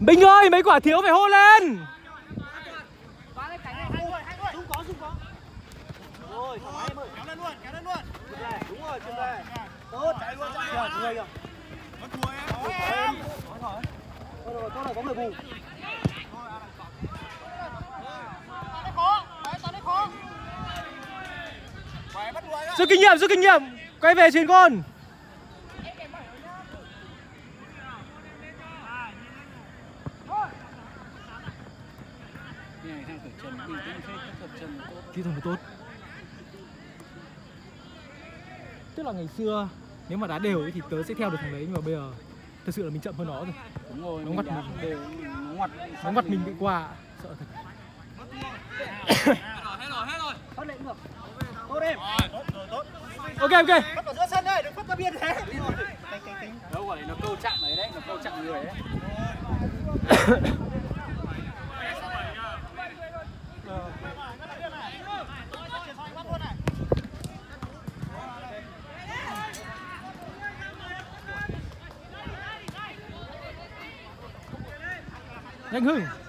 Bình ơi, mấy quả thiếu phải hô lên. Tốt, chạy luôn, chạy luôn. Người kìa. Mất thua em. Thôi em. Thôi thôi. Thôi rồi, thôi rồi, có người bù. Rút kinh nghiệm, rút kinh nghiệm. Quay về truyền con. Kỹ thuật tốt. Tức là ngày xưa nếu mà đá đều ấy thì tớ sẽ theo được thằng đấy nhưng mà bây giờ thật sự là mình chậm hơn nó rồi. Đúng rồi, Nó mình ngoặt mình. đều, nó ngoặt. Nó ngoặt mình bị qua, sợ thật. Phát lên được. Tốt em. Tốt, rồi, tốt. Ok ok. Phát vào giữa sân đây, đừng phát ra biên thế. Đâu gọi là nó câu chạm đấy đấy, nó câu chạm người đấy. Nhanh Hưng.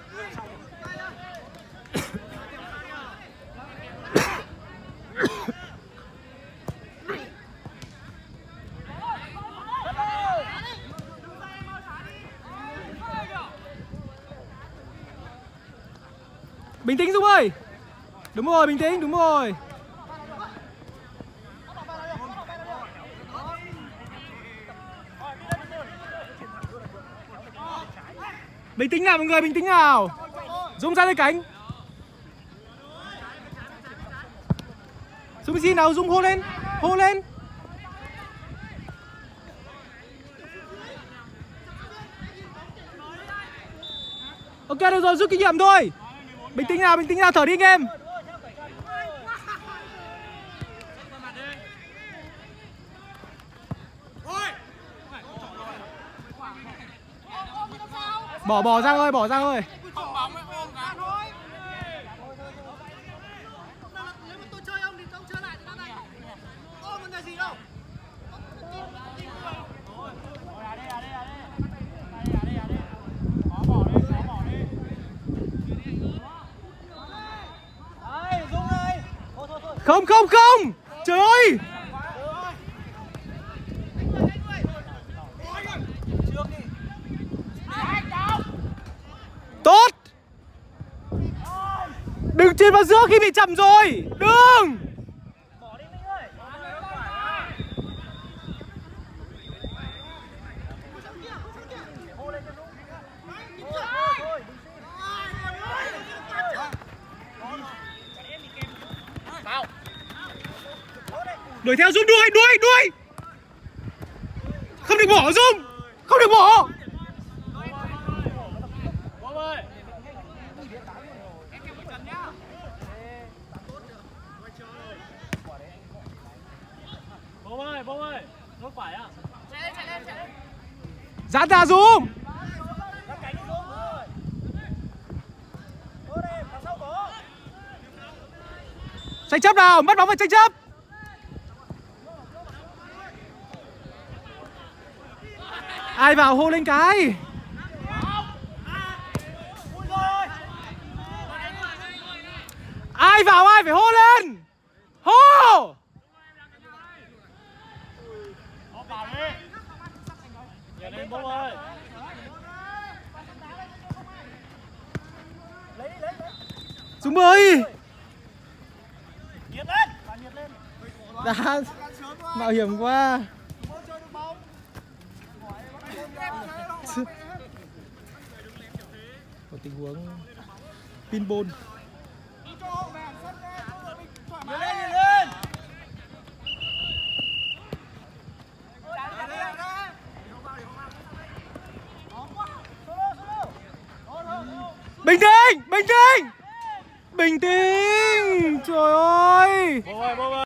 Bình tĩnh Dung ơi. Đúng rồi, bình tĩnh, đúng rồi. Bình tĩnh nào mọi người, bình tĩnh nào. Dung ra đây cánh. Dung xin nào, Dung hô lên. Hô lên. Ok được rồi, rút kinh nghiệm thôi. Bình tĩnh nào, bình tĩnh nào, thở đi anh em. Bỏ bỏ ra thôi, bỏ ra thôi. Nếu mà tôi chơi ông thì ông chơi lại thì này. Ôm còn là gì đâu. Không không không. Trời ơi. Tốt. Đừng chuyền vào giữa khi bị chậm rồi. Đừng. Đuổi theo Dung đuôi, đuôi, đuôi, Không được bỏ Dung. Không được bỏ. Bố. Nó phải à? Giãn ra Dung. Tranh chấp nào, mất bóng phải tranh chấp. Ai vào hô lên cái. Ai vào, ai phải hô lên. Hô. Vào ơi. Nhiệt lên. Đã, mạo hiểm quá. Một tình huống pinball. Bình tĩnh, bình tĩnh. Bình tĩnh. Trời ơi.